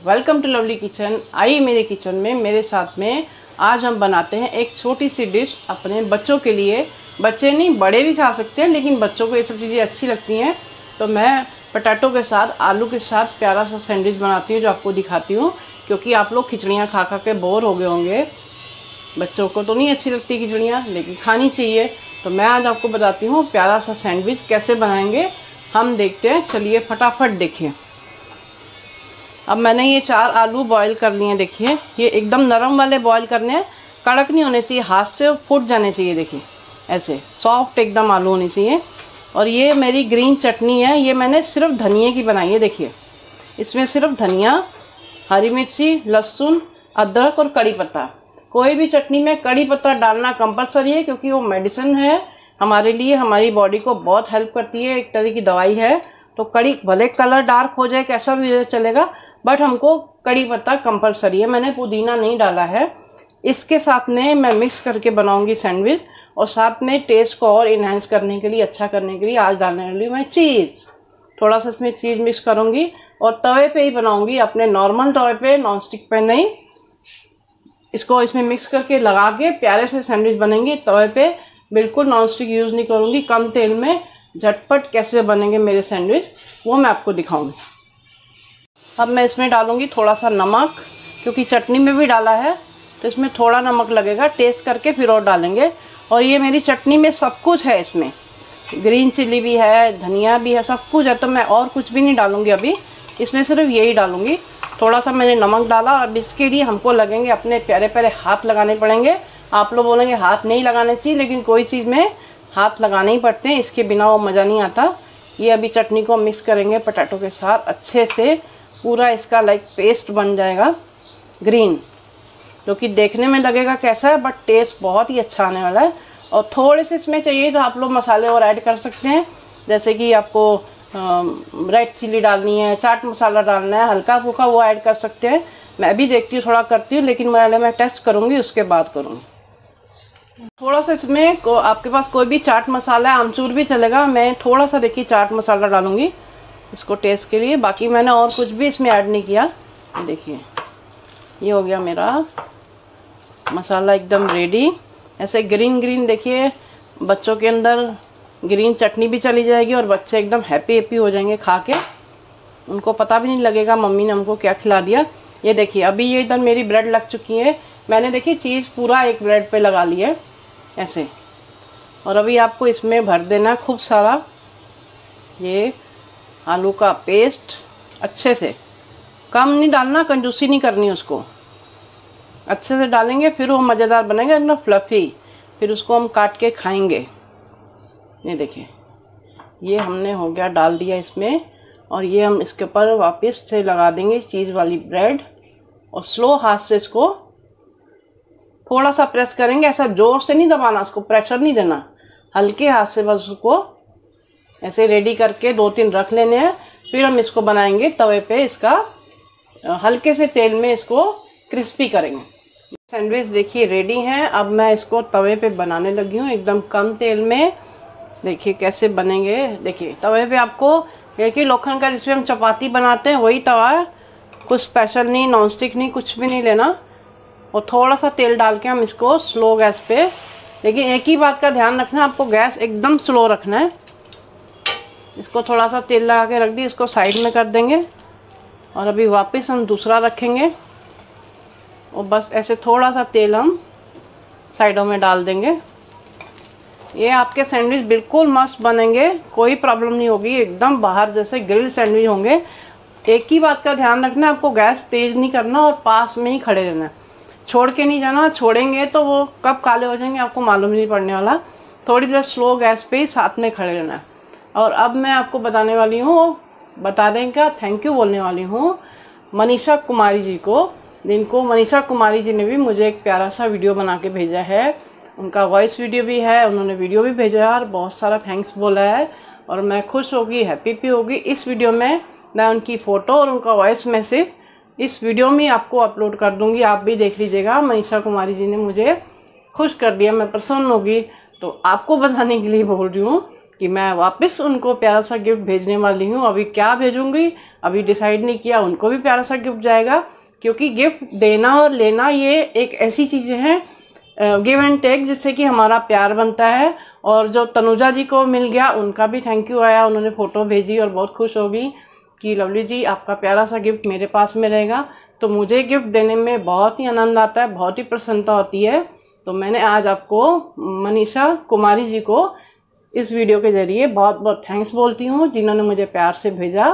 Welcome to lovely kitchen आइए मेरे kitchen में, मेरे साथ में आज हम बनाते हैं एक छोटी सी डिश अपने बच्चों के लिए। बच्चे नहीं, बड़े भी खा सकते हैं, लेकिन बच्चों को ये सब चीज़ें अच्छी लगती हैं। तो मैं पटाटो के साथ, आलू के साथ प्यारा सा सैंडविच बनाती हूँ, जो आपको दिखाती हूँ, क्योंकि आप लोग खिचड़ियाँ खा खा के बोर हो गए होंगे। बच्चों को तो नहीं अच्छी लगती खिचड़ियाँ, लेकिन खानी चाहिए। तो मैं आज आपको बताती हूँ प्यारा सा सैंडविच कैसे बनाएँगे। हम देखते हैं, चलिए फटाफट देखिए अब मैंने ये चार आलू बॉईल कर लिए हैं, देखिए। ये एकदम नरम वाले बॉईल करने हैं। कड़क नहीं होने चाहिए, हाथ से फूट जाने चाहिए, देखिए। ऐसे सॉफ्ट एकदम आलू होने चाहिए। और ये मेरी ग्रीन चटनी है, ये मैंने सिर्फ़ धनिए की बनाई है, देखिए। इसमें सिर्फ़ धनिया, हरी मिर्ची, लहसुन, अदरक और कड़ी पत्ता। कोई भी चटनी में कड़ी पत्ता डालना कंपलसरी है, क्योंकि वो मेडिसिन है। हमारे लिए, हमारी बॉडी को बहुत हेल्प करती है, एक तरह की दवाई है। तो कड़ी, भले कलर डार्क हो जाए, कैसा भी चलेगा। बट हमको कड़ी पत्ता कंपलसरी है। मैंने पुदीना नहीं डाला है। इसके साथ में मैं मिक्स करके बनाऊँगी सैंडविच और साथ में टेस्ट को और इन्हेंस करने के लिए अच्छा करने के लिए आज डालने वाली मैं चीज़ थोड़ा सा इसमें चीज़ मिक्स करूँगी और तवे पे ही बनाऊँगी। अपने नॉर्मल तवे पे नॉन स्टिक पे नहीं। इसको इसमें मिक्स करके लगा के प्यारे से सैंडविच बनेंगे तवे पे। बिल्कुल नॉन स्टिक यूज़ नहीं करूँगी। कम तेल में झटपट कैसे बनेंगे मेरे सैंडविच वो मैं आपको दिखाऊँगी। अब मैं इसमें डालूँगी थोड़ा सा नमक, क्योंकि चटनी में भी डाला है तो इसमें थोड़ा नमक लगेगा, टेस्ट करके फिर और डालेंगे। और ये मेरी चटनी में सब कुछ है इसमें। ग्रीन चिली भी है, धनिया भी है, सब कुछ है तो मैं और कुछ भी नहीं डालूँगी अभी। इसमें सिर्फ़ यही डालूँगी। थोड़ा सा मैंने नमक डाला और इसके लिए हमको लगेंगे अपने प्यारे प्यारे हाथ लगाने पड़ेंगे। आप लोग बोलेंगे हाथ नहीं लगाने चाहिए, लेकिन कोई चीज़ में हाथ लगाने ही पड़ते हैं, इसके बिना वो मज़ा नहीं आता। ये अभी चटनी को मिक्स करेंगे पटाटो के साथ अच्छे से। पूरा इसका लाइक पेस्ट बन जाएगा ग्रीन जो कि देखने में लगेगा कैसा है बट टेस्ट बहुत ही अच्छा आने वाला है। और थोड़े से इसमें चाहिए तो आप लोग मसाले और ऐड कर सकते हैं। जैसे कि आपको रेड चिली डालनी है, चाट मसाला डालना है, हल्का फुल्का वो ऐड कर सकते हैं। मैं भी देखती हूँ, थोड़ा करती हूँ, लेकिन पहले मैं टेस्ट करूँगी, उसके बाद करूँगी। थोड़ा सा इसमें को, आपके पास कोई भी चाट मसाला है, आमचूर भी चलेगा। मैं थोड़ा सा देखिए चाट मसाला डालूँगी। इसको टेस्ट के लिए। बाकी मैंने और कुछ भी इसमें ऐड नहीं किया। देखिए, ये हो गया मेरा मसाला एकदम रेडी ऐसे ग्रीन ग्रीन देखिए, बच्चों के अंदर ग्रीन चटनी भी चली जाएगी और बच्चे एकदम हैप्पी हैप्पी हो जाएँगे खा के। उनको पता भी नहीं लगेगा मम्मी ने हमको क्या खिला दिया। ये देखिए, अभी ये इधर मेरी ब्रेड लग चुकी है। मैंने देखिए चीज़ पूरा एक ब्रेड पे लगा ली है। ऐसे। और अभी आपको इसमें भर देना खूब सारा। ये आलू का पेस्ट अच्छे से। कम नहीं डालना, कंजूसी नहीं करनी उसको। अच्छे से डालेंगे, फिर वो मज़ेदार बनेगा, एकदम फ्लफ़ी फिर उसको हम काट के खाएँगे। ये देखिए, ये हमने हो गया डाल दिया इसमें, और ये हम इसके ऊपर वापस से लगा देंगे चीज़ वाली ब्रेड और स्लो हाथ से इसको थोड़ा सा प्रेस करेंगे, ऐसा ज़ोर से नहीं दबाना, उसको प्रेशर नहीं देना। हल्के हाथ से बस उसको ऐसे रेडी करके दो तीन रख लेने हैं। फिर हम इसको बनाएँगे तवे पे, इसका हल्के से तेल में इसको क्रिस्पी करेंगे। सैंडविच देखिए रेडी हैं। अब मैं इसको तवे पे बनाने लगी हूँ एकदम कम तेल में। देखिए कैसे बनेंगे। देखिए, तवे पे आपको देखिए लोखंड का जिसमें हम चपाती बनाते हैं, वही तवा है। कुछ स्पेशल नहीं नॉन स्टिक नहीं, कुछ भी नहीं लेना। और थोड़ा सा तेल डाल के हम इसको स्लो गैस पे लेकिन एक ही बात का ध्यान रखना आपको गैस एकदम स्लो रखना है। इसको थोड़ा सा तेल लगा के रख दी, इसको साइड में कर देंगे। और अभी वापस हम दूसरा रखेंगे। और बस ऐसे थोड़ा सा तेल हम साइडों में डाल देंगे। ये आपके सैंडविच बिल्कुल मस्त बनेंगे। कोई प्रॉब्लम नहीं होगी। एकदम बाहर जैसे ग्रिल सैंडविच होंगे। एक ही बात का ध्यान रखना, आपको गैस तेज नहीं करना और पास में ही खड़े रहना। छोड़ के नहीं जाना। छोड़ेंगे तो वो कब काले हो जाएँगे, आपको मालूम नहीं पड़ने वाला। थोड़ी देर स्लो गैस पे ही साथ में खड़े रहना। है और अब मैं आपको बताने वाली हूँ, बता दें क्या थैंक यू बोलने वाली हूँ, मनीषा कुमारी जी को, जिनको मनीषा कुमारी जी ने भी मुझे एक प्यारा सा वीडियो बना के भेजा है। उनका वॉइस वीडियो भी है, उन्होंने वीडियो भी भेजा है और बहुत सारा थैंक्स बोला है। और मैं खुश होगी हैप्पी भी होगी। इस वीडियो में मैं उनकी फ़ोटो और उनका वॉइस मैसेज इस वीडियो में आपको अपलोड कर दूँगी। आप भी देख लीजिएगा, मनीषा कुमारी जी ने मुझे खुश कर दिया, मैं प्रसन्न होगी। तो आपको बताने के लिए बोल रही हूँ कि मैं वापस उनको प्यारा सा गिफ्ट भेजने वाली हूँ। अभी क्या भेजूँगी? अभी डिसाइड नहीं किया, उनको भी प्यारा सा गिफ्ट जाएगा। क्योंकि गिफ्ट देना और लेना ये एक ऐसी चीज़ें हैं गिव एंड टेक जिससे कि हमारा प्यार बनता है। और जो तनुजा जी को मिल गया, उनका भी थैंक यू आया। उन्होंने फ़ोटो भेजी और बहुत खुश होगी कि, लवली जी, आपका प्यारा सा गिफ्ट मेरे पास में रहेगा। तो मुझे गिफ्ट देने में बहुत ही आनंद आता है, बहुत ही प्रसन्नता होती है। तो मैंने आज आपको मनीषा कुमारी जी को इस वीडियो के ज़रिए बहुत बहुत थैंक्स बोलती हूँ, जिन्होंने मुझे प्यार से भेजा।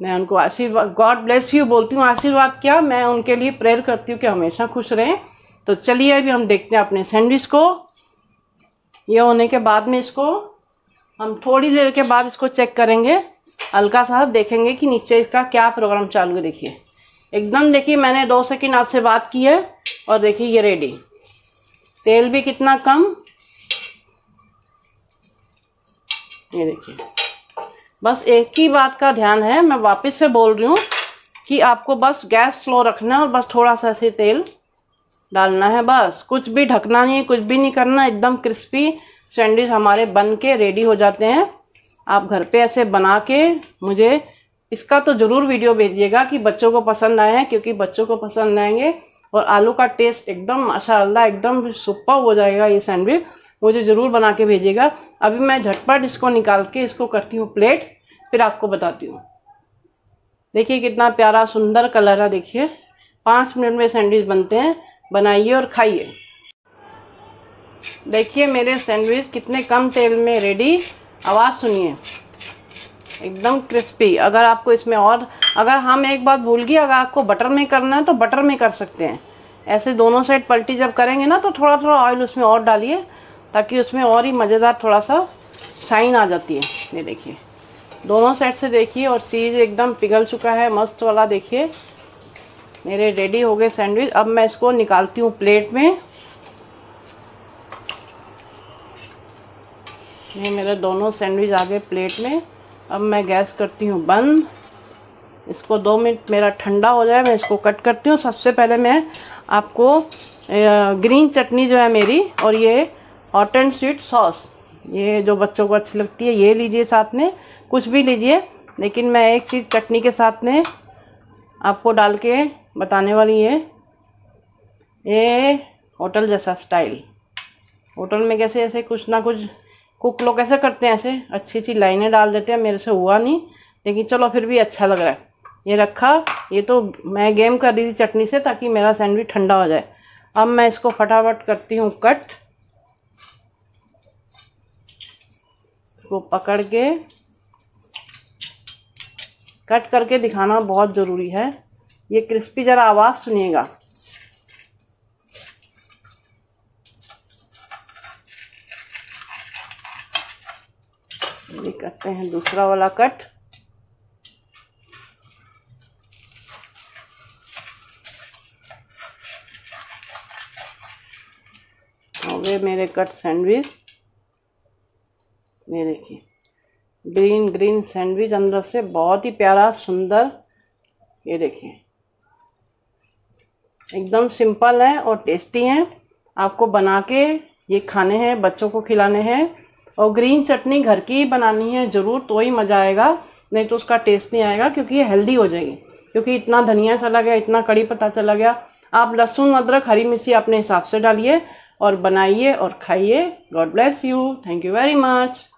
मैं उनको आशीर्वाद गॉड ब्लेस यू बोलती हूँ। आशीर्वाद क्या? मैं उनके लिए प्रेयर करती हूँ कि हमेशा खुश रहें। तो चलिए अभी हम देखते हैं अपने सैंडविच को। ये होने के बाद में इसको, हम थोड़ी देर के बाद इसको चेक करेंगे। हल्का सा देखेंगे कि नीचे इसका क्या प्रोग्राम चालू है। देखिए, एकदम देखिए, मैंने दो सेकेंड आपसे बात की है और देखिए ये रेडी तेल भी कितना कम ये देखिए। बस एक ही बात का ध्यान है, मैं वापस से बोल रही हूँ कि आपको बस गैस स्लो रखना है और बस थोड़ा सा ऐसे तेल डालना है बस। कुछ भी ढकना नहीं है, कुछ भी नहीं करना, एकदम क्रिस्पी सैंडविच हमारे बन के रेडी हो जाते हैं। आप घर पे ऐसे बना के मुझे इसका तो ज़रूर वीडियो भेजिएगा कि बच्चों को पसंद आए हैं, क्योंकि बच्चों को पसंद आएँगे और आलू का टेस्ट एकदम माशाल्लाह एकदम सुपर हो जाएगा ये सैंडविच। मुझे ज़रूर बना के भेजिएगा अभी मैं झटपट इसको निकाल के इसको करती हूँ प्लेट फिर आपको बताती हूँ। देखिए कितना प्यारा सुंदर कलर है, देखिए। पाँच मिनट में सैंडविच बनते हैं। बनाइए और खाइए। देखिए मेरे सैंडविच कितने कम तेल में रेडी आवाज़ सुनिए। एकदम क्रिस्पी अगर आपको इसमें और, अगर हम एक बात भूल गई अगर आपको बटर में करना है तो बटर में कर सकते हैं। ऐसे दोनों साइड पलटी जब करेंगे ना तो थोड़ा थोड़ा ऑयल उसमें और डालिए। ताकि उसमें और ही मज़ेदार थोड़ा सा शाइन आ जाती है। ये देखिए। दोनों साइड से देखिए और चीज़ एकदम पिघल चुका है, मस्त वाला देखिए। मेरे रेडी हो गए सैंडविच अब मैं इसको निकालती हूँ प्लेट में। ये मेरे दोनों सैंडविच आ गए प्लेट में। अब मैं गैस करती हूँ बंद। इसको दो मिनट मेरा ठंडा हो जाए, मैं इसको कट करती हूँ। सबसे पहले मैं आपको ग्रीन चटनी जो है मेरी और ये हॉट एंड स्वीट सॉस ये जो बच्चों को अच्छी लगती है, ये लीजिए साथ में, कुछ भी लीजिए, लेकिन मैं एक चीज़ चटनी के साथ में आपको डाल के बताने वाली है। ये होटल जैसा स्टाइल। होटल में कैसे, ऐसे कुछ ना कुछ, कुक लोग कैसे करते हैं, ऐसे अच्छी अच्छी लाइनें डाल देते हैं, मेरे से हुआ नहीं, लेकिन चलो फिर भी अच्छा लग रहा है। ये रखा, ये तो मैं गेम कर रही थी चटनी से, ताकि मेरा सैंडविच ठंडा हो जाए। अब मैं इसको फटाफट करती हूँ कट। इसको पकड़ के कट करके दिखाना बहुत ज़रूरी है। ये क्रिस्पी ज़रा आवाज़ सुनिएगा। करते हैं दूसरा वाला कट। हो गए मेरे कट सैंडविच। ये देखिए। ग्रीन ग्रीन सैंडविच अंदर से बहुत ही प्यारा, सुंदर, ये देखिए। एकदम सिंपल है और टेस्टी है। आपको बना के ये खाने हैं, बच्चों को खिलाने हैं। और ग्रीन चटनी घर की ही बनानी है, ज़रूर तो ही मज़ा आएगा। नहीं तो उसका टेस्ट नहीं आएगा क्योंकि ये हेल्दी हो जाएगी। क्योंकि इतना धनिया चला गया, इतना कड़ी पत्ता चला गया। आप लहसुन, अदरक, हरी मिर्ची अपने हिसाब से डालिए और बनाइए और खाइए। God bless you thank you very much